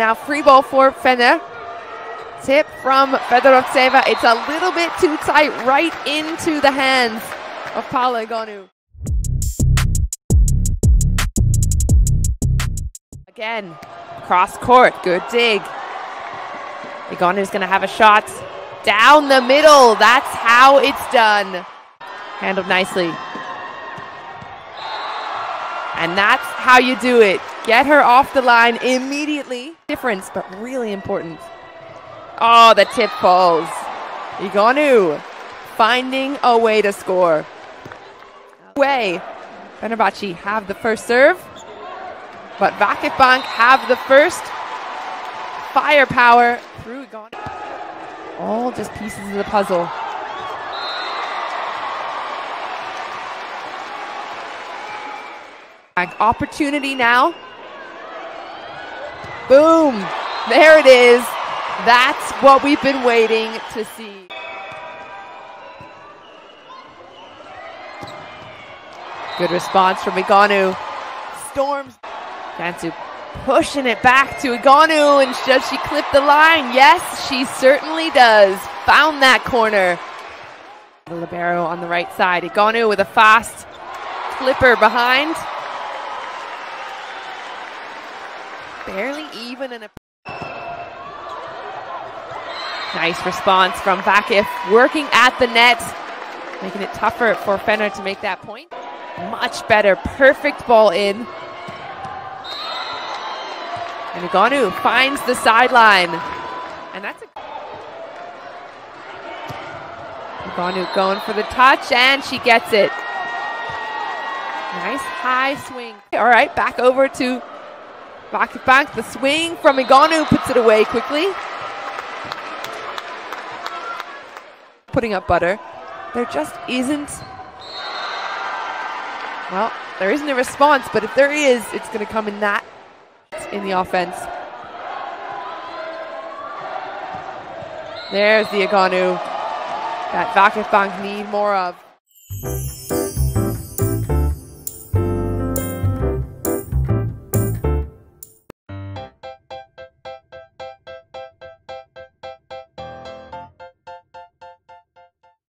now free ball for Fener. Tip from Fedorovtseva. It's a little bit too tight right into the hands of Paola Egonu. Again, cross court, good dig. Egonu's going to have a shot down the middle. That's how it's done. Handled nicely. And that's how you do it. Get her off the line immediately. Difference, but really important. Oh, the tip falls. Egonu finding a way to score. Way. Fenerbahce have the first serve, but Vakifbank have the first firepower through Egonu. All just pieces of the puzzle. Opportunity now. Boom. There it is. That's what we've been waiting to see. Good response from Egonu. Storms. Cansu pushing it back to Egonu, and does she clip the line? Yes, she certainly does. Found that corner. The libero on the right side. Egonu with a fast flipper behind. Barely even in a nice response from Vakif, working at the net, making it tougher for Fener to make that point. Much better, perfect ball in. And Egonu finds the sideline. And that's a Egonu going for the touch, and she gets it. Nice high swing. All right, back over to Vakifbank. The swing from Egonu puts it away quickly. Putting up butter. There just isn't. Well, there isn't a response, but if there is, it's going to come in that in the offense. There's the Egonu that Vakifbank need more of.